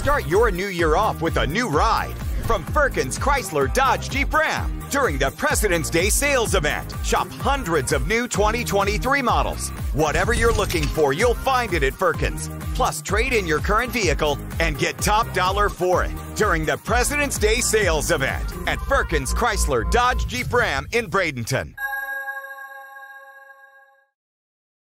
Start your new year off with a new ride from Firkins Chrysler Dodge Jeep Ram during the President's Day sales event. Shop hundreds of new 2023 models. Whatever you're looking for, you'll find it at Firkins. Plus, trade in your current vehicle and get top dollar for it during the President's Day sales event at Firkins Chrysler Dodge Jeep Ram in Bradenton.